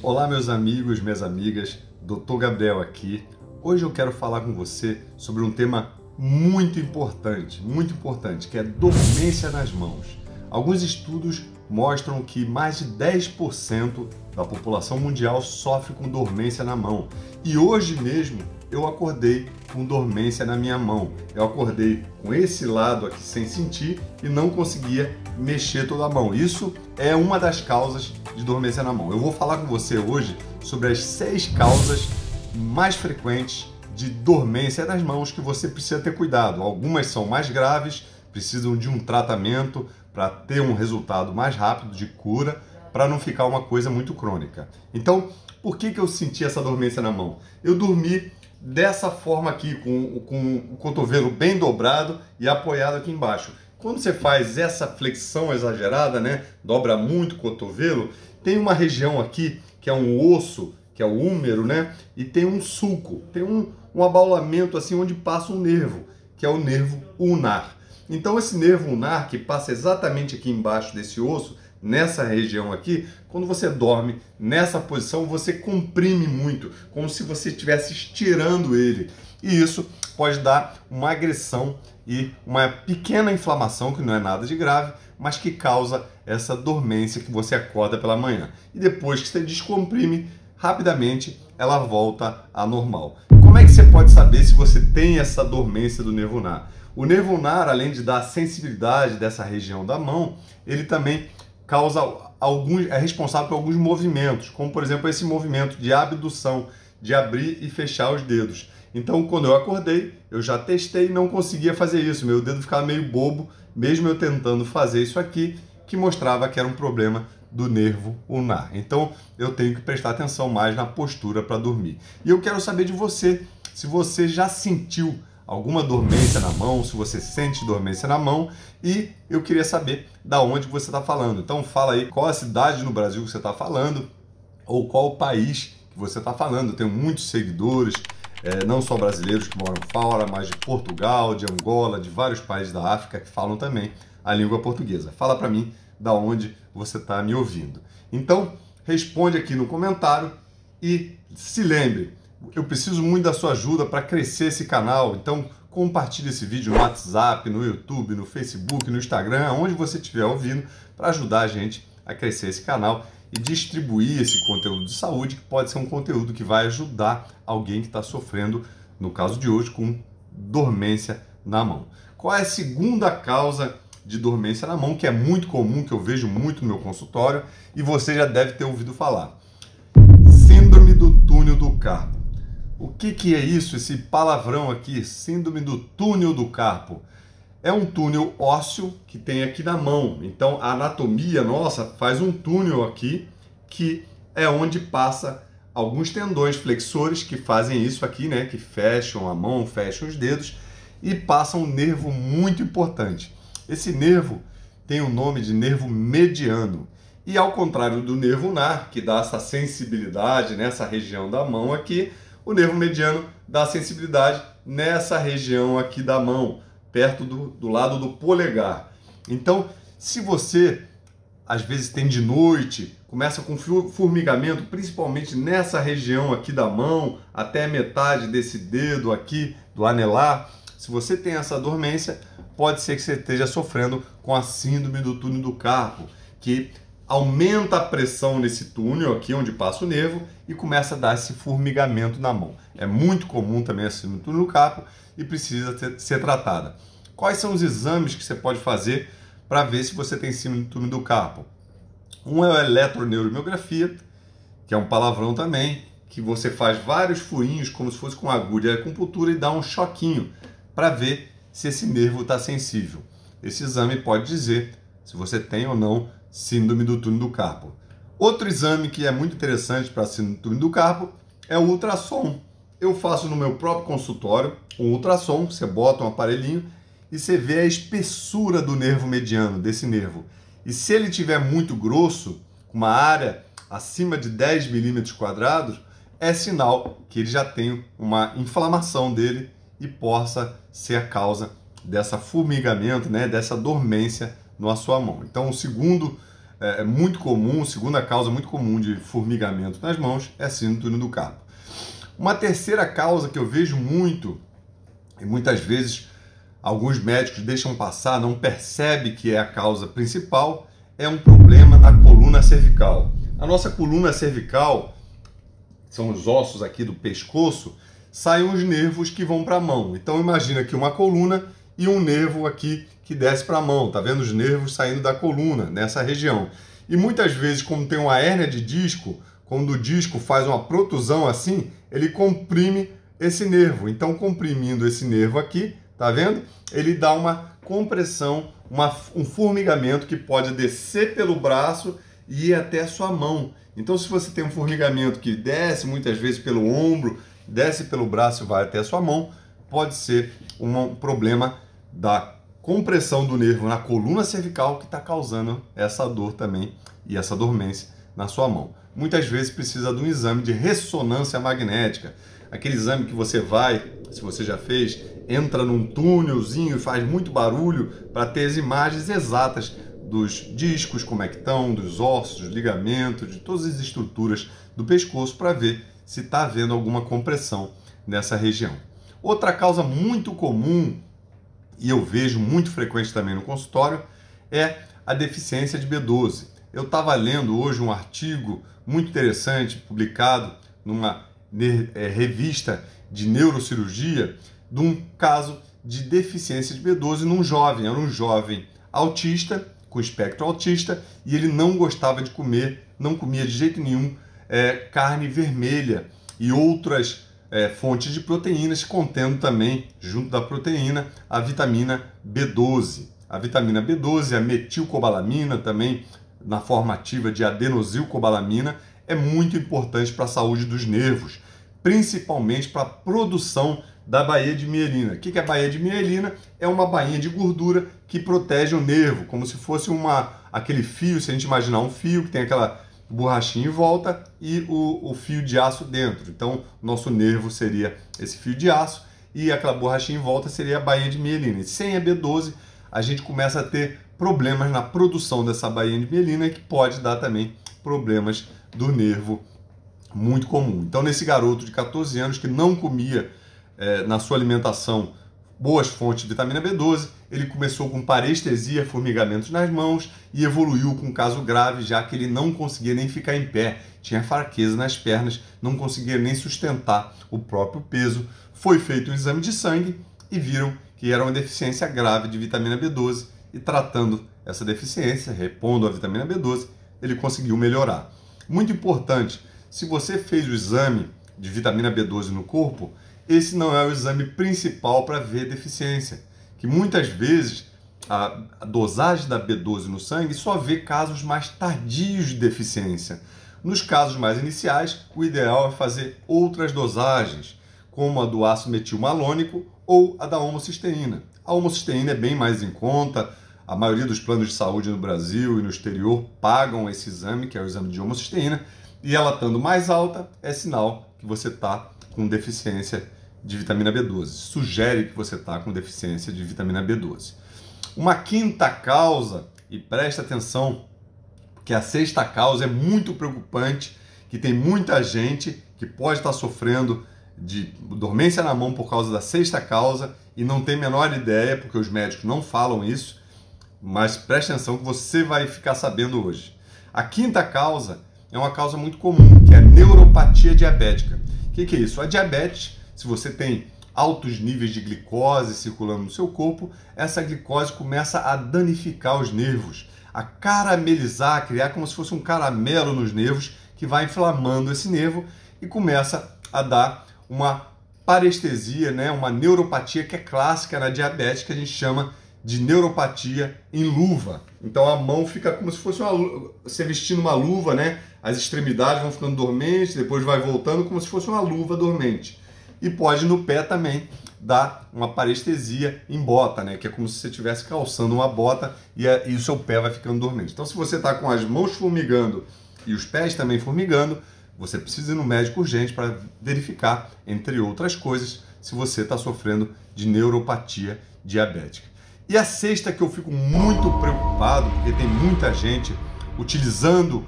Olá, meus amigos, minhas amigas, Dr. Gabriel aqui. Hoje eu quero falar com você sobre um tema muito importante, muito importante, que é dormência nas mãos. Alguns estudos mostram que mais de 10% da população mundial sofre com dormência na mão. E hoje mesmo eu acordei com dormência na minha mão. Eu acordei com esse lado aqui sem sentir e não conseguia mexer toda a mão. Isso é uma das causas de dormência na mão. Eu vou falar com você hoje sobre as seis causas mais frequentes de dormência nas mãos que você precisa ter cuidado. Algumas são mais graves, precisam de um tratamento para ter um resultado mais rápido de cura, para não ficar uma coisa muito crônica. Então, por que, que eu senti essa dormência na mão? Eu dormi dessa forma aqui, com, com o cotovelo bem dobrado e apoiado aqui embaixo. Quando você faz essa flexão exagerada, né, dobra muito o cotovelo, tem uma região aqui que é um osso, que é o húmero, né, e tem um sulco, tem um, um abaulamento assim onde passa um nervo, que é o nervo ulnar. Então esse nervo ulnar que passa exatamente aqui embaixo desse osso, nessa região aqui, quando você dorme nessa posição, você comprime muito, como se você estivesse estirando ele. E isso pode dar uma agressão e uma pequena inflamação, que não é nada de grave, mas que causa essa dormência que você acorda pela manhã. E depois que você descomprime, rapidamente ela volta à normal. Como é que você pode saber se você tem essa dormência do nervo ulnar? O nervo ulnar, além de dar sensibilidade dessa região da mão, ele também causa alguns, é responsável por alguns movimentos, como por exemplo esse movimento de abdução, de abrir e fechar os dedos. Então, quando eu acordei, eu já testei e não conseguia fazer isso. Meu dedo ficava meio bobo, mesmo eu tentando fazer isso aqui, que mostrava que era um problema do nervo ulnar. Então, eu tenho que prestar atenção mais na postura para dormir. E eu quero saber de você, se você já sentiu alguma dormência na mão, se você sente dormência na mão e eu queria saber da onde você está falando. Então fala aí qual a cidade no Brasil que você está falando ou qual o país que você está falando. Eu tenho muitos seguidores, é, não só brasileiros que moram fora, mas de Portugal, de Angola, de vários países da África que falam também a língua portuguesa. Fala para mim da onde você está me ouvindo. Então responde aqui no comentário e se lembre, eu preciso muito da sua ajuda para crescer esse canal. Então, compartilhe esse vídeo no WhatsApp, no YouTube, no Facebook, no Instagram, onde você estiver ouvindo, para ajudar a gente a crescer esse canal e distribuir esse conteúdo de saúde, que pode ser um conteúdo que vai ajudar alguém que está sofrendo, no caso de hoje, com dormência na mão. Qual é a segunda causa de dormência na mão, que é muito comum, que eu vejo muito no meu consultório e você já deve ter ouvido falar? Síndrome do túnel do carpo. O que, que é isso, esse palavrão aqui, síndrome do túnel do carpo? É um túnel ósseo que tem aqui na mão. Então a anatomia nossa faz um túnel aqui que é onde passa alguns tendões flexores que fazem isso aqui, né? Que fecham a mão, fecham os dedos e passa um nervo muito importante. Esse nervo tem o nome de nervo mediano. E ao contrário do nervo ulnar, que dá essa sensibilidade nessa região da mão aqui, o nervo mediano dá sensibilidade nessa região aqui da mão, perto do, do lado do polegar. Então, se você às vezes tem de noite, começa com formigamento, principalmente nessa região aqui da mão, até metade desse dedo aqui do anelar. Se você tem essa dormência, pode ser que você esteja sofrendo com a síndrome do túnel do carpo, que aumenta a pressão nesse túnel aqui onde passa o nervo e começa a dar esse formigamento na mão. É muito comum também a síndrome do carpo e precisa ter, ser tratada. Quais são os exames que você pode fazer para ver se você tem síndrome do carpo? Um é a eletroneuromiografia, que é um palavrão também, que você faz vários furinhos como se fosse com agulha de acupuntura e dá um choquinho para ver se esse nervo está sensível. Esse exame pode dizer se você tem ou não síndrome do túnel do carpo. Outro exame que é muito interessante para síndrome do túnel do carpo é o ultrassom. Eu faço no meu próprio consultório um ultrassom, você bota um aparelhinho e você vê a espessura do nervo mediano, desse nervo. E se ele tiver muito grosso, uma área acima de 10 milímetros quadrados, é sinal que ele já tem uma inflamação dele e possa ser a causa dessa formigamento, né, dessa dormência na sua mão. Então, o segundo é, é muito comum, segunda causa muito comum de formigamento nas mãos é síndrome do carpo. Uma terceira causa que eu vejo muito, e muitas vezes alguns médicos deixam passar, não percebe que é a causa principal, é um problema na coluna cervical. A nossa coluna cervical, são os ossos aqui do pescoço, saem os nervos que vão para a mão. Então imagina que uma coluna e um nervo aqui que desce para a mão. Tá vendo os nervos saindo da coluna nessa região. E muitas vezes, como tem uma hérnia de disco, quando o disco faz uma protusão assim, ele comprime esse nervo. Então, comprimindo esse nervo aqui, tá vendo? Ele dá uma compressão, uma, um formigamento que pode descer pelo braço e ir até a sua mão. Então, se você tem um formigamento que desce muitas vezes pelo ombro, desce pelo braço e vai até a sua mão, pode ser um problema da compressão do nervo na coluna cervical que está causando essa dor também e essa dormência na sua mão. Muitas vezes precisa de um exame de ressonância magnética, aquele exame que você vai, se você já fez, entra num túnelzinho e faz muito barulho para ter as imagens exatas dos discos, como é que estão, dos ossos, dos ligamentos, de todas as estruturas do pescoço para ver se está havendo alguma compressão nessa região. Outra causa muito comum e eu vejo muito frequente também no consultório é a deficiência de B12. Eu estava lendo hoje um artigo muito interessante publicado numa é, revista de neurocirurgia de um caso de deficiência de B12 num jovem. Era um jovem autista, com espectro autista, e ele não gostava de comer, não comia de jeito nenhum é, carne vermelha e outras é, fontes de proteínas, contendo também, junto da proteína, a vitamina B12. A vitamina B12, a metilcobalamina, também na forma ativa de adenosilcobalamina, é muito importante para a saúde dos nervos, principalmente para a produção da baía de mielina. O que é a baía de mielina? É uma bainha de gordura que protege o nervo, como se fosse uma aquele fio, se a gente imaginar um fio que tem aquela borrachinha em volta e o, o fio de aço dentro. Então, nosso nervo seria esse fio de aço e aquela borrachinha em volta seria a bainha de mielina. E sem a B12, a gente começa a ter problemas na produção dessa bainha de mielina que pode dar também problemas do nervo muito comum. Então, nesse garoto de 14 anos que não comia é, na sua alimentação boas fontes de vitamina B12, ele começou com parestesia, formigamentos nas mãos e evoluiu com um caso grave, já que ele não conseguia nem ficar em pé, tinha fraqueza nas pernas, não conseguia nem sustentar o próprio peso. Foi feito um exame de sangue e viram que era uma deficiência grave de vitamina B12 e tratando essa deficiência, repondo a vitamina B12, ele conseguiu melhorar. Muito importante, se você fez o exame de vitamina B12 no corpo, esse não é o exame principal para ver deficiência que muitas vezes a, dosagem da B12 no sangue só vê casos mais tardios de deficiência. Nos casos mais iniciais, o ideal é fazer outras dosagens, como a do ácido metilmalônico ou a da homocisteína. A homocisteína é bem mais em conta, a maioria dos planos de saúde no Brasil e no exterior pagam esse exame, que é o exame de homocisteína, e ela estando mais alta é sinal que você está com deficiência de vitamina B12. Sugere que você está com deficiência de vitamina B12. Uma quinta causa, e presta atenção, que a sexta causa é muito preocupante, que tem muita gente que pode estar sofrendo de dormência na mão por causa da sexta causa e não tem a menor ideia, porque os médicos não falam isso, mas preste atenção que você vai ficar sabendo hoje. A quinta causa é uma causa muito comum, que é a neuropatia diabética. O que, que é isso? A diabetes se você tem altos níveis de glicose circulando no seu corpo, essa glicose começa a danificar os nervos, a caramelizar, a criar como se fosse um caramelo nos nervos que vai inflamando esse nervo e começa a dar uma parestesia, né, uma neuropatia que é clássica na diabetes que a gente chama de neuropatia em luva. Então a mão fica como se fosse uma você vestindo uma luva, né? As extremidades vão ficando dormentes, depois vai voltando como se fosse uma luva dormente e pode no pé também dar uma parestesia em bota, né? Que é como se você estivesse calçando uma bota e, a, e o seu pé vai ficando dormente. Então, se você está com as mãos formigando e os pés também formigando, você precisa ir no médico urgente para verificar, entre outras coisas, se você está sofrendo de neuropatia diabética. E a sexta que eu fico muito preocupado, porque tem muita gente utilizando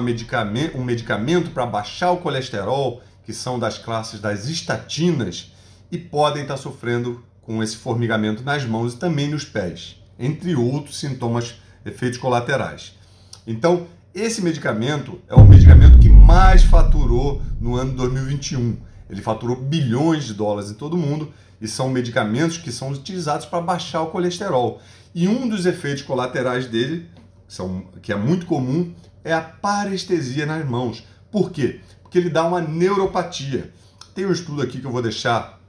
medicamento, um medicamento para baixar o colesterol, que são das classes das estatinas, e podem estar sofrendo com esse formigamento nas mãos e também nos pés, entre outros sintomas, efeitos colaterais. Então, esse medicamento é o medicamento que mais faturou no ano 2021. Ele faturou bilhões de dólares em todo o mundo e são medicamentos que são utilizados para baixar o colesterol. E um dos efeitos colaterais dele, que é muito comum, é a parestesia nas mãos. Por quê? Porque ele dá uma neuropatia. Tem um estudo aqui que eu vou deixar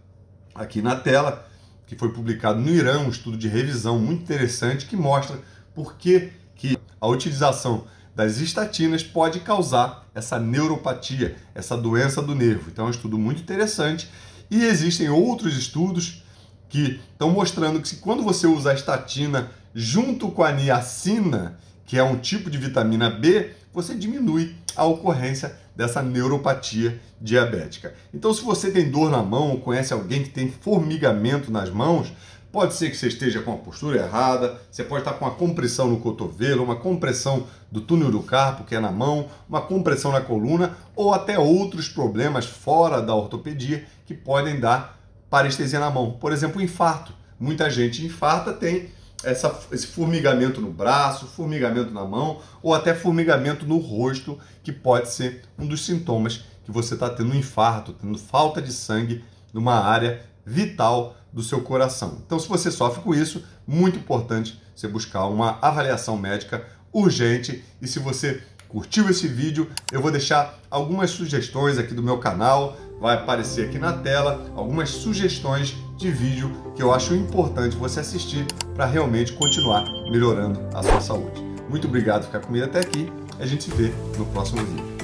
aqui na tela, que foi publicado no Irã, um estudo de revisão muito interessante que mostra por que, que a utilização das estatinas pode causar essa neuropatia, essa doença do nervo. Então é um estudo muito interessante e existem outros estudos que estão mostrando que quando você usa a estatina junto com a niacina, que é um tipo de vitamina B, você diminui a ocorrência dessa neuropatia diabética. Então, se você tem dor na mão ou conhece alguém que tem formigamento nas mãos, pode ser que você esteja com a postura errada, você pode estar com uma compressão no cotovelo, uma compressão do túnel do carpo, que é na mão, uma compressão na coluna, ou até outros problemas fora da ortopedia que podem dar parestesia na mão. Por exemplo, infarto. Muita gente infarta tem essa, esse formigamento no braço, formigamento na mão ou até formigamento no rosto, que pode ser um dos sintomas que você está tendo um infarto, tendo falta de sangue numa área vital do seu coração. Então, se você sofre com isso, muito importante você buscar uma avaliação médica urgente. E se você curtiu esse vídeo, eu vou deixar algumas sugestões aqui do meu canal, vai aparecer aqui na tela algumas sugestões de vídeo que eu acho importante você assistir para realmente continuar melhorando a sua saúde. Muito obrigado por ficar comigo até aqui. A gente se vê no próximo vídeo.